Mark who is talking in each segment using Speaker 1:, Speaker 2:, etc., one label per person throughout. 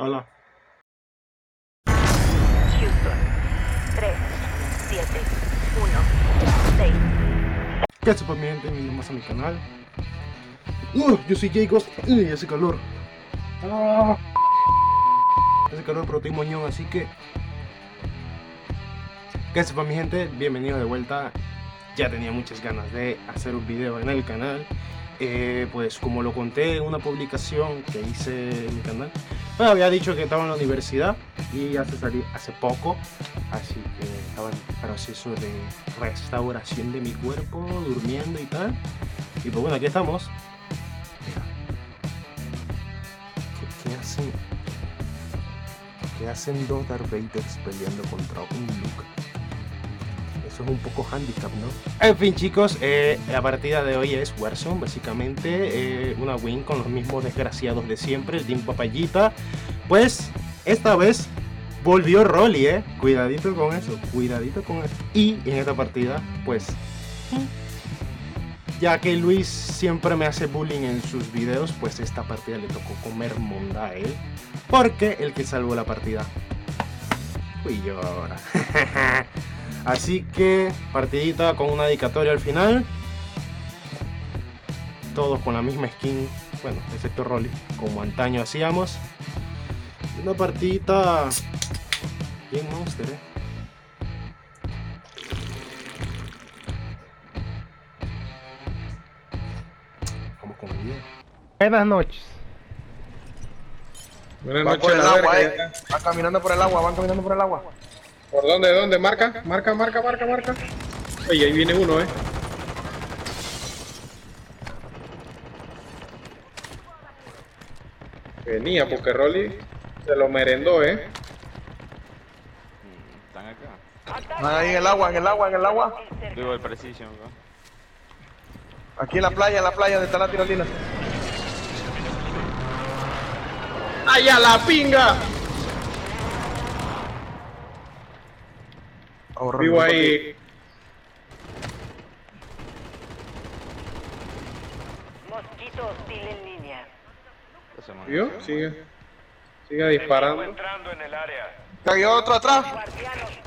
Speaker 1: Hola.
Speaker 2: Houston. 3, 7, 1, 6.
Speaker 1: ¿Qué hace mi gente? Bienvenidos a mi canal. Uh, yo soy Jacob y hace calor. Ah. Hace calor, pero estoy moñón, así que. ¿Qué hace mi gente? Bienvenidos de vuelta. Ya tenía muchas ganas de hacer un video en el canal. Eh, pues como lo conté en una publicación que hice en mi canal, pues había dicho que estaba en la universidad y hace salir hace poco, así que estaba en proceso de restauración de mi cuerpo, durmiendo y tal. Y pues bueno, aquí estamos. Mira. ¿Qué, qué hacen? ¿Qué hacen dos Darth Vaders peleando contra un Luke? Es un poco handicap, ¿no? En fin, chicos, eh, la partida de hoy es Warzone, básicamente eh, una win con los mismos desgraciados de siempre, el Team Papayita. Pues esta vez volvió Rolly, ¿eh? Cuidadito con eso, cuidadito con eso. Y en esta partida, pues, ya que Luis siempre me hace bullying en sus videos, pues esta partida le tocó comer monda a él. Porque el que salvó la partida yo ahora. Así que partidita con una dedicatoria al final. Todos con la misma skin, bueno, excepto Rolly, como antaño hacíamos. Una partidita bien monster, eh. Como con bien.
Speaker 3: Buenas noches.
Speaker 4: Buenas
Speaker 5: Van por
Speaker 4: noches,
Speaker 5: el
Speaker 4: a ver,
Speaker 5: agua,
Speaker 4: ¿qué
Speaker 5: eh. Van caminando por el agua, van caminando por el agua.
Speaker 4: ¿Por dónde? ¿Dónde? Marca, marca, marca, marca, marca. Oye, ahí viene uno, eh. Venía, porque Rolly se lo merendó, eh.
Speaker 6: Están acá.
Speaker 5: Van ahí en el agua, en el agua, en el agua.
Speaker 6: Digo el Precision, ¿no?
Speaker 5: Aquí en la playa, en la playa, donde está la tirolina.
Speaker 4: ¡Ay, a la pinga!
Speaker 5: Ahorra,
Speaker 4: Vivo ahí.
Speaker 2: Mosquito hostil en línea.
Speaker 6: Ese man.
Speaker 4: ¿Vio? Sigue. Sigue disparando.
Speaker 7: entrando en el área.
Speaker 5: Cayó otro atrás.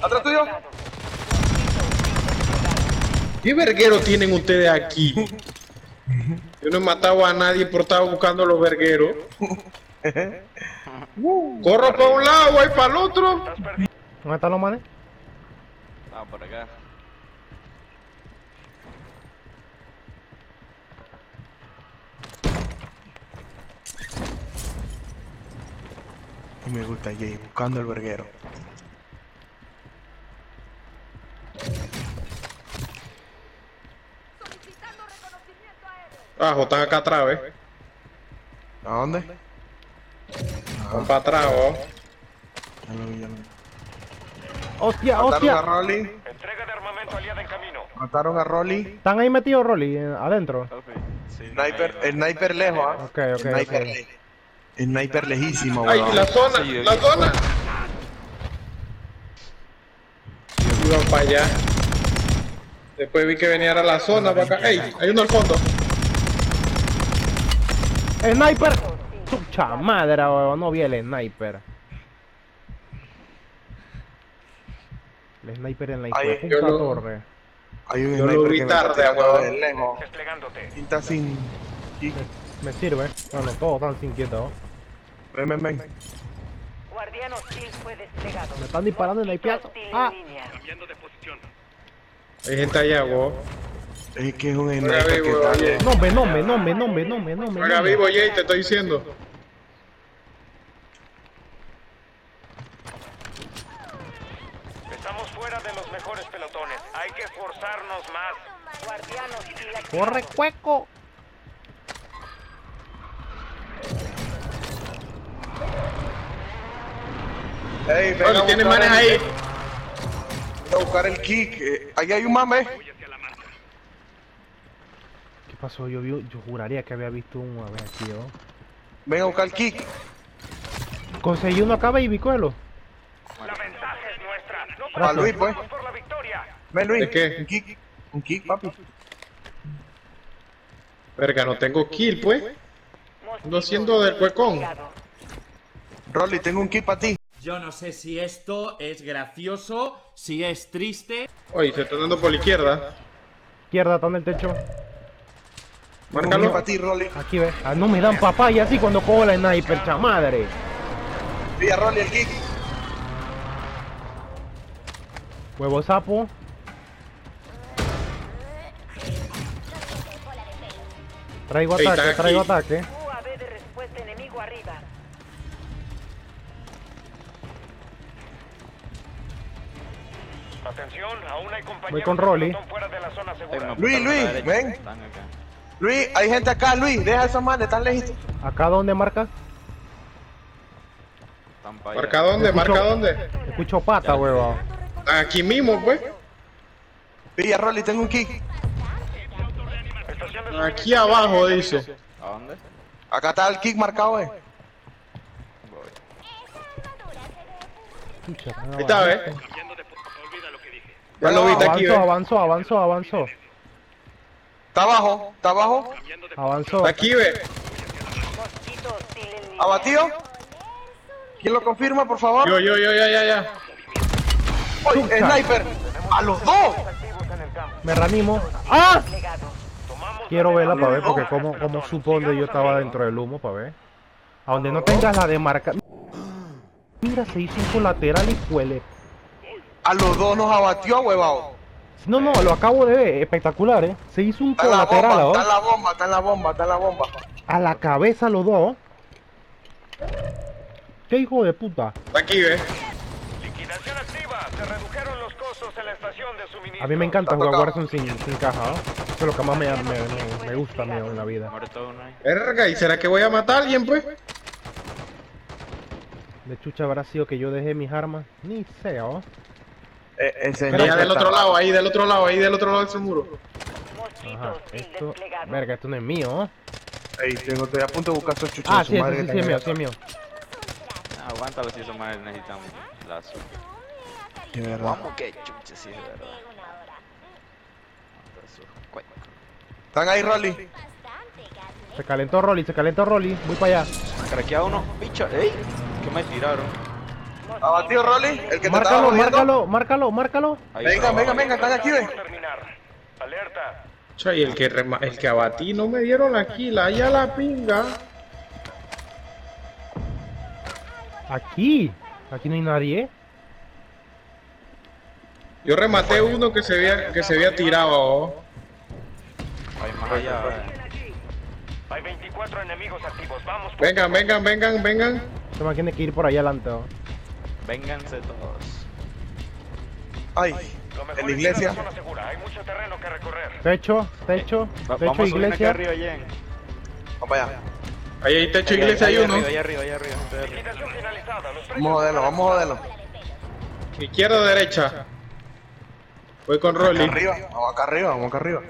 Speaker 5: ¿Atrás tuyo?
Speaker 4: ¿Qué verguero tienen ustedes aquí? Yo no he matado a nadie por estar buscando los vergueros. Corro para un lado, voy para el otro.
Speaker 3: ¿Dónde están los manes?
Speaker 6: Ah, por acá.
Speaker 5: Y me gusta Jay, buscando el verguero.
Speaker 4: Abajo, están acá atrás, ¿ves?
Speaker 5: ¿A dónde?
Speaker 4: Van para atrás, ¿oh?
Speaker 5: Ya lo vi, ya lo vi.
Speaker 3: ¡Hostia,
Speaker 5: Mataron a! Rolly.
Speaker 7: Entrega de armamento aliada en camino.
Speaker 5: Mataron a Rolly.
Speaker 3: ¿Están ahí metidos, Rolly? eh, ¿Adentro?
Speaker 6: Sí.
Speaker 5: Sniper, el sniper lejos, ¿ah?
Speaker 3: Ok, ok,
Speaker 5: El sniper,
Speaker 3: ok.
Speaker 5: le- el sniper lejísimo,
Speaker 4: ¡Ay,
Speaker 5: weón.
Speaker 4: la zona!
Speaker 6: Sí,
Speaker 4: ¡La
Speaker 6: yo-
Speaker 4: zona! Iban para allá. Después vi que venía a la zona para acá. ¡Ey! Hay uno al fondo.
Speaker 3: ¡Sniper! ¡Chucha madre, weón! No vi el sniper. El sniper en la
Speaker 5: Ay,
Speaker 3: puta
Speaker 4: yo lo-
Speaker 3: torre.
Speaker 5: Hay un
Speaker 4: Yo lo vi tarde.
Speaker 7: Desplegándote.
Speaker 5: Sin... kick.
Speaker 3: Me sirve. Bueno, todos están sin quietos.
Speaker 5: Ven, ven, ven.
Speaker 2: Guardiano hostil fue desplegado.
Speaker 3: Me están disparando en el
Speaker 2: Mosquito
Speaker 3: piazo.
Speaker 2: hostil
Speaker 3: Ah.
Speaker 4: Hay gente allá, weón.
Speaker 5: Es que es un
Speaker 4: Juega
Speaker 5: sniper que
Speaker 4: vivo,
Speaker 5: está...
Speaker 4: oye.
Speaker 3: No me, no me, no me, no me, no me, no me.
Speaker 4: Juega
Speaker 3: no
Speaker 4: vivo, Jay, te estoy diciendo.
Speaker 7: Estamos fuera de los mejores pelotones. Hay que esforzarnos más.
Speaker 2: Guardiano hostil activado.
Speaker 3: ¡Corre, cueco!
Speaker 5: Ey, ven
Speaker 4: Rolly,
Speaker 5: a
Speaker 4: tiene manes ahí.
Speaker 5: Ven a buscar el kick. eh, Ahí hay un mame.
Speaker 3: ¿Qué pasó? Yo, vi, yo juraría que había visto uno a ver aquí, ¿no?
Speaker 5: Ven a buscar el kick.
Speaker 3: Conseguí uno acá, baby, cuelo.
Speaker 7: La ventaja es nuestra. No
Speaker 5: Luis, pues.
Speaker 7: por la victoria.
Speaker 5: Ven, Luis.
Speaker 4: ¿De qué?
Speaker 5: Un kick. Un kick, papi.
Speaker 4: Verga, no tengo kill, pues. Ando haciendo del huecón.
Speaker 5: Rolly, tengo un kit para ti.
Speaker 8: Yo no sé si esto es gracioso, si es triste.
Speaker 4: Oye, se está dando por la izquierda.
Speaker 3: Izquierda, está en el techo.
Speaker 4: Márcalo.
Speaker 5: para ti, Rolly.
Speaker 3: Aquí ve. Ah, no me dan papaya así cuando cojo la sniper, chamadre.
Speaker 5: Pilla, Rolly, el kit.
Speaker 3: Huevo sapo. Traigo
Speaker 4: Ey,
Speaker 3: ataque, traigo
Speaker 4: aquí.
Speaker 3: ataque.
Speaker 2: UAV de respuesta enemigo arriba.
Speaker 9: Atención, aún hay compañeros
Speaker 3: Voy con Rolly.
Speaker 9: pelotón fuera de la zona segura.
Speaker 5: Luis, Luis, ven.
Speaker 6: Están acá.
Speaker 5: Luis, hay gente acá, Luis. Deja esos manes, están lejitos.
Speaker 3: ¿Acá dónde marca?
Speaker 4: ¿Marca dónde?
Speaker 3: Escucho-
Speaker 4: ¿Marca dónde?
Speaker 3: Escucho pata, huevo.
Speaker 4: Aquí mismo, pues.
Speaker 5: Pilla, Rolly, tengo un
Speaker 9: de
Speaker 4: Aquí abajo, dice.
Speaker 6: ¿A dónde?
Speaker 5: Acá está el kit marcado, eh.
Speaker 4: Ahí está,
Speaker 9: dije.
Speaker 4: Ya lo viste aquí,
Speaker 3: Avanzó, avanzó, avanzó, avanzó.
Speaker 5: Está abajo, está abajo.
Speaker 3: Avanzó.
Speaker 4: Aquí,
Speaker 2: línea.
Speaker 5: ¿Abatido? ¿Quién lo confirma, por favor?
Speaker 4: Yo, yo, yo, ya, ya, ya.
Speaker 5: ¡Oye, sniper! ¡A los dos!
Speaker 3: Me reanimo. ¡Ah! Quiero verla para ver, porque como, como supo donde yo estaba dentro del humo, para ver. A donde no tengas la de marca. Mira, se hizo un colateral y cuele.
Speaker 5: A los dos nos abatió, huevado.
Speaker 3: No, no, lo acabo de ver, espectacular, eh. Se hizo un
Speaker 5: Está en la
Speaker 3: colateral,
Speaker 5: bomba,
Speaker 3: ¿oh?
Speaker 5: está en la bomba, está en la bomba, está en la bomba.
Speaker 3: A la cabeza los dos. ¿Qué hijo de puta?
Speaker 4: Está aquí, ¿ves?
Speaker 9: Liquidación activa. Se redujeron los costos en la estación de suministro.
Speaker 3: A mí me encanta jugar. Warzone sin, sin caja, ¿oh? Eso es lo que más me, me, me- me gusta a mí en la vida.
Speaker 4: Verga, ¿y será que voy a matar a alguien, pues?
Speaker 3: De chucha habrá sido que yo dejé mis armas. Ni sé, ¿oh?
Speaker 5: Eh,
Speaker 3: Pero
Speaker 4: Allá
Speaker 5: sniper
Speaker 4: del otro lado, ahí del otro lado, ahí del otro lado de ese muro.
Speaker 3: Ajá, esto... Verga, esto no es mío.
Speaker 5: Ey, tengo, estoy a punto de buscar esos chuchos
Speaker 3: Ah,
Speaker 5: de su
Speaker 3: sí, sí,
Speaker 5: madre
Speaker 3: sí,
Speaker 5: que
Speaker 3: sí, es mío, sí, es mío.
Speaker 6: Ah, aguántalo si eso más necesitamos. La azul.
Speaker 10: De verdad.
Speaker 6: Vamos que chuche, sí, es verdad.
Speaker 5: ¿Están ahí, Rolly?
Speaker 3: Se calentó Rolly, se calentó Rolly. Voy para allá.
Speaker 6: Craquea uno, bicho, ey. ¿Qué me tiraron?
Speaker 5: ¿Abatido, Rolly? El que te estaba
Speaker 3: Márcalo, márcalo, márcalo, márcalo.
Speaker 6: Ahí
Speaker 5: Venga,
Speaker 6: está,
Speaker 5: venga, venga, están aquí, ve.
Speaker 9: Alerta.
Speaker 4: Cha, y el que, rema- el que abatí no me dieron la kill, ahí a la pinga.
Speaker 3: Aquí. Aquí no hay nadie.
Speaker 4: Yo rematé uno que se había, que se había tirado. oh.
Speaker 6: Hay más allá. eh.
Speaker 9: Hay 24 enemigos activos. Vamos. por-
Speaker 4: Vengan, vengan, vengan, vengan.
Speaker 3: Se me tiene que ir por allá adelante.
Speaker 6: Vénganse todos.
Speaker 5: Ay, en la iglesia.
Speaker 9: Hay mucho terreno que recorrer.
Speaker 3: Techo, techo,
Speaker 6: Va-
Speaker 3: techo,
Speaker 6: vamos a subir acá
Speaker 3: iglesia.
Speaker 6: arriba, Jen.
Speaker 5: Vamos para allá.
Speaker 4: Ahí hay techo
Speaker 6: Ahí,
Speaker 4: iglesia,
Speaker 6: ahí
Speaker 4: hay uno.
Speaker 6: arriba, Ahí arriba, ahí arriba, gente de arriba.
Speaker 9: Liquidación finalizada. Los
Speaker 5: Vamos a joderlo, vamos a joderlo.
Speaker 4: Izquierda o derecha. Voy con
Speaker 5: Acá
Speaker 4: Rolly.
Speaker 5: arriba, vamos acá arriba, vamos acá arriba.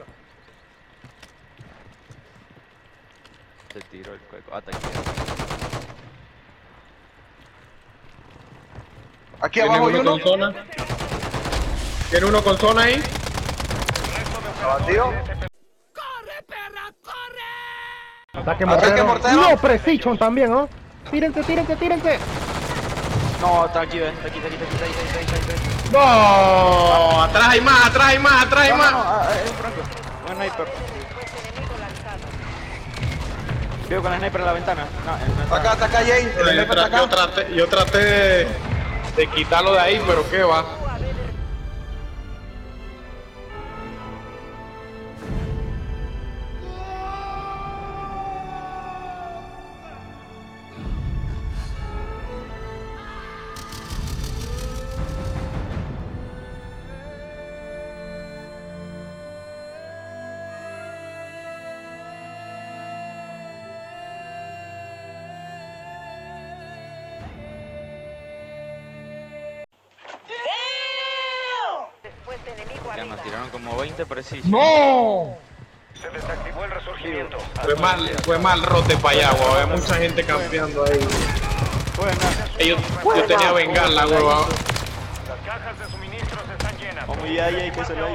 Speaker 6: Te tiro el cueco. Ah, quiero.
Speaker 5: Aquí
Speaker 4: Tiene
Speaker 5: abajo hay
Speaker 4: uno
Speaker 5: uno.
Speaker 4: con zona. Tiene uno con zona ahí.
Speaker 5: Abatido.
Speaker 3: Ataque
Speaker 5: Ataque
Speaker 3: mortero.
Speaker 5: mortero.
Speaker 3: No, precision también, ¿no? Tírense, tírense, tírense.
Speaker 6: No, está aquí, ven. Está aquí, está aquí, está aquí, está aquí, está aquí, está aquí.
Speaker 4: No, atrás hay más, atrás hay más, atrás hay
Speaker 6: No, no,
Speaker 4: más.
Speaker 6: no, ah, ah, es un franco. Un sniper. Veo con el sniper en la ventana. No, en la
Speaker 5: Está acá, está acá, Jay. El
Speaker 4: Yo,
Speaker 5: sniper
Speaker 4: yo traté, yo traté de, de quitarlo de ahí, pero qué va.
Speaker 6: Ya nos tiraron como 20 precisos.
Speaker 4: ¡No!
Speaker 9: Se desactivó el resurgimiento.
Speaker 4: Fue mal, fue mal rote para allá, weón. Había mucha gente campeando ahí.
Speaker 6: Buena.
Speaker 4: Yo, yo tenía bengala, weón.
Speaker 9: Las cajas de suministros están llenas.
Speaker 6: Como ya hay que se lo.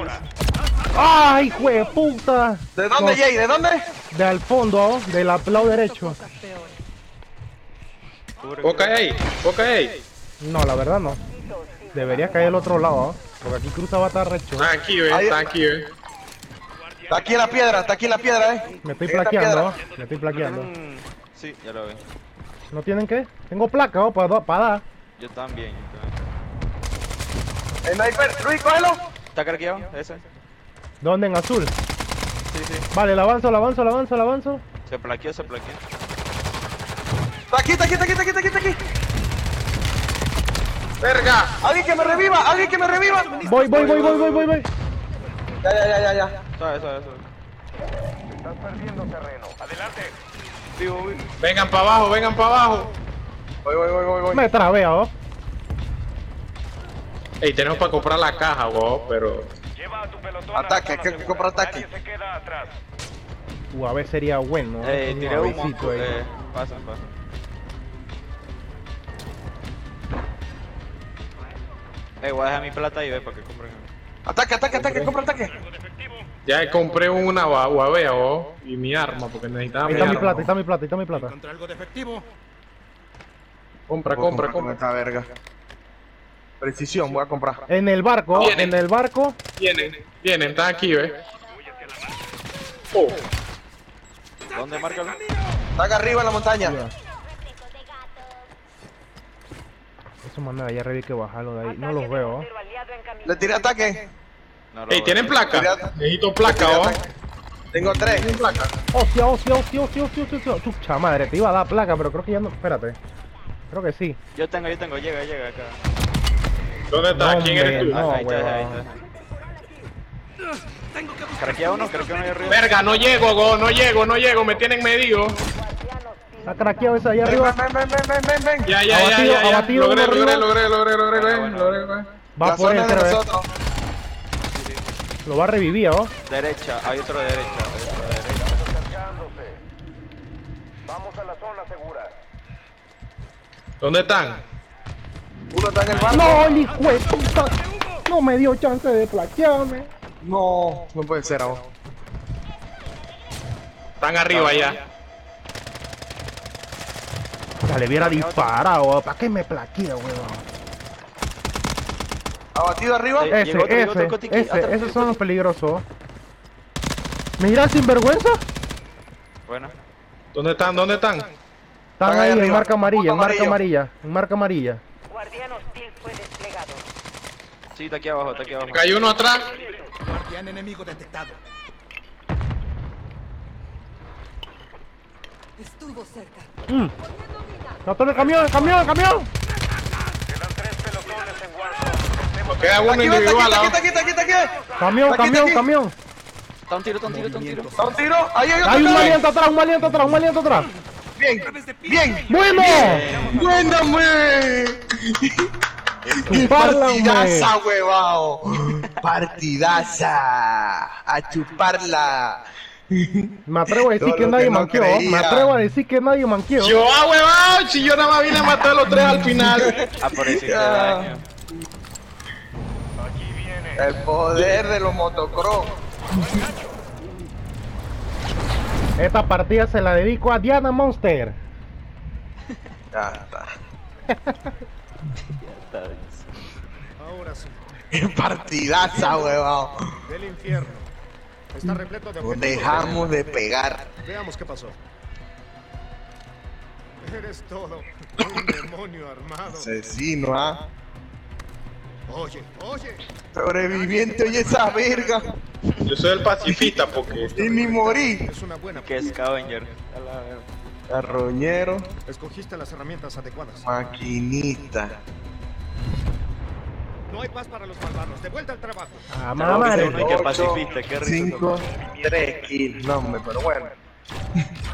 Speaker 3: ¡Ay, de puta!
Speaker 5: ¿De dónde, Jay? ¿De dónde?
Speaker 3: De al fondo, del lado derecho.
Speaker 4: ¿Vos caes ahí? ¿Vos caes ahí?
Speaker 3: No, la verdad no. Deberías caer al otro lado, ¿ah? Porque aquí cruza va a estar recho.
Speaker 4: Está aquí, ve, está aquí, ve.
Speaker 5: Está aquí en la piedra, está aquí en la piedra, eh.
Speaker 3: Me estoy plaqueando. Me estoy plaqueando.
Speaker 6: Mm, Sí, ya lo vi.
Speaker 3: ¿No tienen qué? Tengo placa, ¿oh? Para, para dar.
Speaker 6: Yo también. yo también.
Speaker 5: Sniper, Luis, cógelo.
Speaker 6: ¿Está craqueado? Ese.
Speaker 3: ¿Dónde? En azul.
Speaker 6: Sí, sí.
Speaker 3: Vale, la avanzo, la avanzo, la avanzo, la avanzo.
Speaker 6: Se plaqueó, se plaqueó.
Speaker 5: Está aquí, está aquí, está aquí, está aquí, está aquí, está aquí.
Speaker 4: ¡Verga!
Speaker 5: Alguien que me reviva, alguien que me reviva.
Speaker 3: Voy, voy, voy, voy, voy, voy, voy.
Speaker 5: Ya, ya, ya, ya, ya.
Speaker 6: Suave, suave, suave.
Speaker 9: Estás perdiendo terreno. Adelante.
Speaker 6: Vivo, vivo.
Speaker 4: Vengan para abajo, vengan para abajo.
Speaker 5: Voy, voy, voy, voy, voy.
Speaker 3: Me trabé, ¿oh?
Speaker 4: Ey, tenemos para comprar la caja, vos, pero...
Speaker 9: Lleva a tu pelotón
Speaker 5: Ataque,
Speaker 9: la
Speaker 5: que-
Speaker 9: zona
Speaker 5: que compra
Speaker 9: segura.
Speaker 5: ataque.
Speaker 9: Nadie se queda atrás.
Speaker 3: UAV sería bueno. ¿no?
Speaker 6: Eh,
Speaker 3: Un
Speaker 6: tiré.
Speaker 3: UAVcito ahí.
Speaker 6: Eh, pasan, pasan. Eh, voy a dejar mi plata y ve para que compren.
Speaker 5: Ataque, ataque, ataque, compra ataque.
Speaker 4: Ya compré una UAV, vos, y mi arma, porque necesitaba
Speaker 3: Ahí
Speaker 4: mi
Speaker 3: está mi
Speaker 4: arma.
Speaker 3: plata, ahí está mi plata, ahí está mi plata.
Speaker 4: Compra, compra, compra.
Speaker 5: esta verga. Precisión, voy a comprar.
Speaker 3: En el barco,
Speaker 4: Viene.
Speaker 3: en el barco.
Speaker 4: Vienen, vienen, están aquí, ve. Oh,
Speaker 6: ¿Dónde márcalo?
Speaker 5: Está acá arriba en la montaña.
Speaker 3: Eso manda allá arriba hay que bajarlo de ahí. No los veo, ¿oh?
Speaker 2: Camino.
Speaker 5: Le tiré ataque.
Speaker 6: No
Speaker 4: Ey. ¿tienen placa? Necesito placa,
Speaker 5: ataque. Tengo tres.
Speaker 4: ¿Tienen placa?
Speaker 3: Hostia, hostia, hostia, hostia, hostia, hostia, hostia. Chucha madre, te iba a dar placa, pero creo que ya no. Espérate. Creo que sí.
Speaker 6: Yo tengo, yo tengo, llega, llega acá.
Speaker 4: ¿Dónde está?
Speaker 3: No,
Speaker 4: ¿Quién eres tú?
Speaker 3: no.
Speaker 6: ahí está, ahí está. Craquea uno, craquea uno ahí arriba.
Speaker 4: Verga, no llego, go, no llego, no llego, me tienen medio.
Speaker 3: Está craqueado ese allá
Speaker 5: Ven,
Speaker 3: arriba.
Speaker 5: ven, ven, ven, ven, ven, ven.
Speaker 4: Ya, ya, ya,
Speaker 3: Abatido,
Speaker 4: ya, ya.
Speaker 3: abatido,
Speaker 4: Logré, logré, logré, logré, logré, logré, logré.
Speaker 3: Va por él. Lo va a revivir, ¿oh?
Speaker 6: Derecha, hay otro de derecha. hay otro de derecha.
Speaker 9: Vamos a la zona segura.
Speaker 4: ¿Dónde están?
Speaker 5: Uno está en el barco.
Speaker 3: No, el hijo de puta. No me dio chance de plaquearme.
Speaker 5: No, no puede ser ahora.
Speaker 4: Están arriba ya.
Speaker 3: Le hubiera disparado, ¿para qué me plaquea, weón?
Speaker 5: Abatido arriba.
Speaker 3: Ese,
Speaker 6: otro,
Speaker 3: ese,
Speaker 6: otro, Cotiki,
Speaker 3: ese,
Speaker 6: atrás,
Speaker 3: esos son los peligrosos. Mira, sinvergüenza.
Speaker 6: Bueno,
Speaker 4: ¿Dónde están? ¿Dónde están?
Speaker 3: Están
Speaker 5: Están ahí
Speaker 3: ahí en marca amarilla, en marca amarilla, en marca amarilla.
Speaker 2: Guardián hostil fue desplegado.
Speaker 6: sí, está aquí abajo, está aquí abajo.
Speaker 4: Cayó uno atrás.
Speaker 2: Estuvo cerca.
Speaker 3: Mm. ¡No, el camión, el camión, el camión!
Speaker 9: Quedan tres pelotones en guardia.
Speaker 4: Queda uno
Speaker 5: Aquí, ven, está aquí,
Speaker 4: individual.
Speaker 5: está aquí, está aquí, está aquí, está aquí.
Speaker 3: Camión,
Speaker 5: Aquí,
Speaker 3: camión,
Speaker 5: aquí.
Speaker 3: camión.
Speaker 6: Está un tiro, está un tiro, está un tiro.
Speaker 5: Da un tiro. Ahí hay otro.
Speaker 3: Hay un aliento atrás, un aliento atrás, un aliento atrás.
Speaker 5: Bien, bien.
Speaker 3: ¡Bueno! Chuparla, hombre.
Speaker 5: Partidaza, huevao. Partidaza. A chuparla.
Speaker 3: Me atrevo a decir que nadie manqueó.
Speaker 5: creía.
Speaker 3: Me atrevo a decir que nadie manqueó.
Speaker 4: Yo, ah, huevón, si yo nada más vine a matar a los tres al final.
Speaker 6: Ah, por eso
Speaker 5: Ya.
Speaker 6: daño.
Speaker 9: Aquí viene.
Speaker 5: El poder de los motocross.
Speaker 3: Esta partida se la dedico a Diana Monster.
Speaker 5: Ya está.
Speaker 9: Ahora sí.
Speaker 5: Partidaza, huevao.
Speaker 9: Del infierno. Está repleto de
Speaker 5: dejamos de pegar.
Speaker 9: Veamos qué pasó. Eres todo un demonio armado.
Speaker 5: Asesino, ¿ah?
Speaker 9: Oye, oye.
Speaker 5: Sobreviviente, oye esa verga.
Speaker 4: Yo soy el pacifista porque.
Speaker 5: Y ni morí.
Speaker 9: Es una buena.
Speaker 6: Que es Scavenger. A la verga.
Speaker 5: Carroñero,
Speaker 9: Escogiste las herramientas adecuadas.
Speaker 5: maquinista.
Speaker 9: No hay paz para los malvados. De vuelta al trabajo.
Speaker 3: Ah,
Speaker 6: No, uno y que pacifista, qué rico.
Speaker 5: 5, 3 kills. No, hombre, pero bueno.